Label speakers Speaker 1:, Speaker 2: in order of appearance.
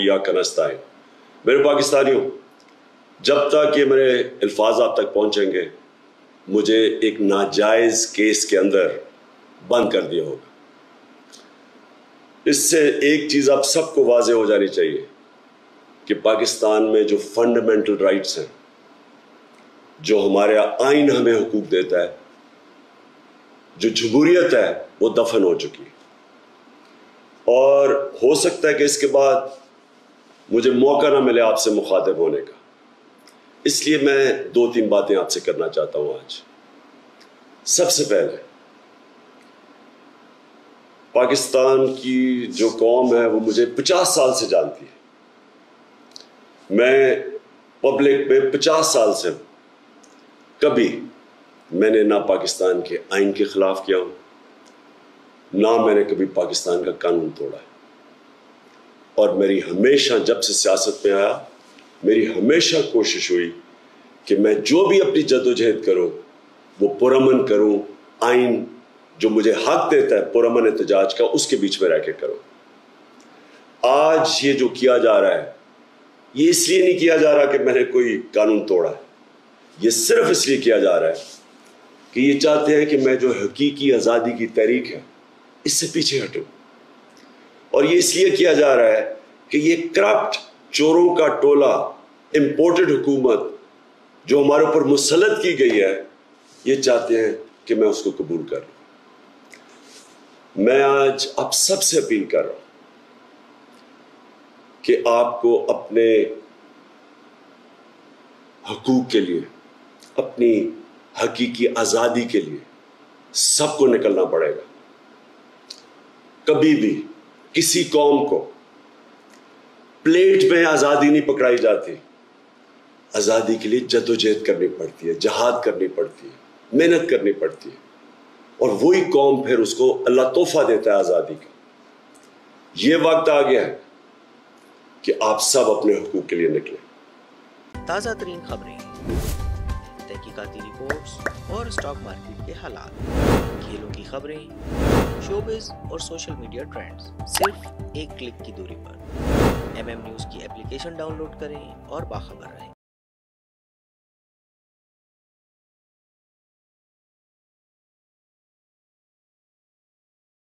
Speaker 1: या कनस्ताइन मेरे पाकिस्तानियों, जब तक ये मेरे अल्फाज आप तक पहुँचेंगे, मुझे एक नाजायज केस के अंदर बंद कर दिया होगा। इससे एक चीज़ आप सबको वाजे हो जानी चाहिए कि पाकिस्तान में जो फंडामेंटल राइट्स हैं, जो हमारे आइन हमें हुकूक देता है, जो जमहूरियत है, वो दफन हो चुकी है। और हो सकता है कि इसके बाद मुझे मौका ना मिले आपसे मुखातिब होने का। इसलिए मैं दो तीन बातें आपसे करना चाहता हूँ आज। सबसे पहले, पाकिस्तान की जो कौम है, वो मुझे पचास साल से जानती है। मैं पब्लिक में पचास साल से कभी मैंने ना पाकिस्तान के आइन के खिलाफ किया हूँ, ना मैंने कभी पाकिस्तान का कानून तोड़ा है। और मेरी हमेशा, जब से सियासत में आया, मेरी हमेशा कोशिश हुई कि मैं जो भी अपनी जदोजहद करूँ, वो पुरमन करूँ आइन जो मुझे हक देता है पुरमन एहतजाज का, उसके बीच में रह के करूँ। आज ये जो किया जा रहा है, ये इसलिए नहीं किया जा रहा कि मैंने कोई कानून तोड़ा है। ये सिर्फ़ इसलिए किया जा रहा है कि ये चाहते हैं कि मैं जो हकीकी आज़ादी की तहरीक है, इससे पीछे हटूं। और ये इसलिए किया जा रहा है कि ये करप्ट चोरों का टोला इंपोर्टेड हुकूमत, जो हमारे ऊपर मुसलत की गई है, ये चाहते हैं कि मैं उसको कबूल कर लूँ। मैं आज आप सबसे अपील कर रहा हूँ कि आपको अपने हकूक के लिए, अपनी हकीकी आज़ादी के लिए सबको निकलना पड़ेगा। कभी भी किसी कौम को। प्लेट में आज़ादी नहीं पकड़ाई जाती। आज़ादी के लिए जदोजहद करनी पड़ती है, जहाद करनी पड़ती है, मेहनत करनी पड़ती है। और वही कौम फिर उसको अल्लाह तोहफा देता है आज़ादी का। ये वक्त आ गया है कि आप सब अपने हकूक के लिए निकले।
Speaker 2: ताज़ा तरीन खबरें। तहकीकाती रिपोर्ट्स और स्टॉक मार्केट के हालात। खेलों की खबरें शोबिज और सोशल मीडिया ट्रेंड्स सिर्फ़ एक क्लिक की दूरी पर। एम एम न्यूज़ की एप्लीकेशन डाउनलोड करें और बाखबर रहें।